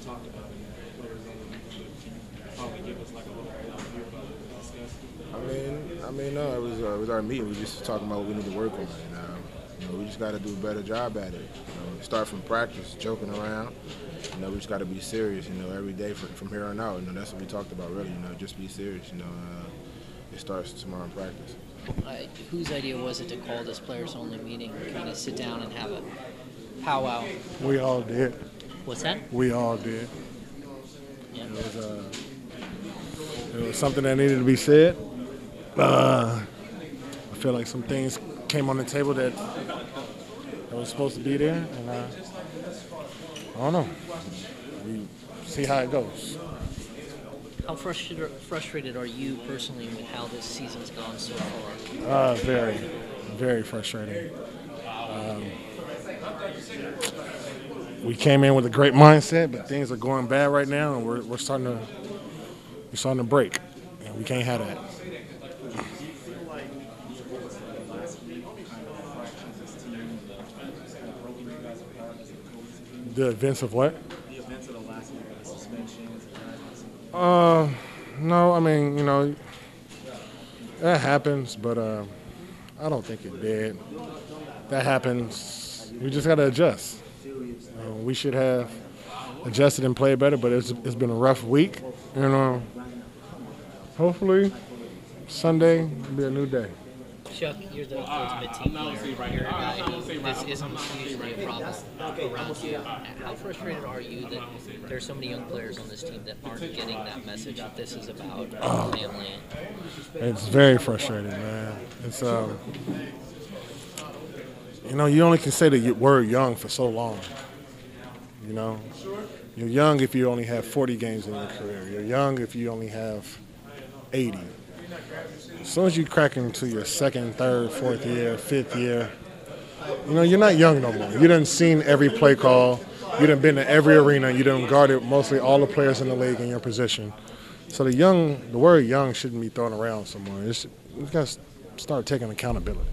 about it. I mean, I mean, no, it was uh, it was our meeting. We just talking about what we need to work on. And, um, you know, we just got to do a better job at it. You know, start from practice, joking around. You know, we just got to be serious. You know, every day from, from here on out. You know, that's what we talked about really. You know, just be serious. You know, uh, it starts tomorrow in practice. Uh, whose idea was it to call this players only meeting, kind of sit down and have a powwow? We all did. What's that? We all did. Yeah. It was, uh, it was something that needed to be said. Uh, I feel like some things came on the table that, that was supposed to be there, and uh, I don't know. We see how it goes. How frustrated frustrated are you personally with how this season's gone so far? Uh, very, very frustrating. Um, we came in with a great mindset, but things are going bad right now, and we're, we're starting to we're starting to break, and we can't have that. The events of what? The events of the last week, suspensions, Uh, no, I mean, you know, that happens, but uh, I don't think it did. That happens. We just got to adjust. Uh, we should have adjusted and played better, but it's, it's been a rough week. You know, hopefully Sunday will be a new day. Chuck, you're the ultimate team player. You're a guy who this isn't usually a problem around you. How frustrated are you that there's so many young players on this team that aren't getting that message that this is about family? It's very frustrating, man. It's um, you know, you only can say the word young for so long. You know, you're young if you only have 40 games in your career. You're young if you only have 80. As soon as you crack into your second, third, fourth year, fifth year, you know, you're not young no more. You done seen every play call. You done been to every arena. You done guarded mostly all the players in the league in your position. So the young, the word young shouldn't be thrown around somewhere. It's, you got to start taking accountability.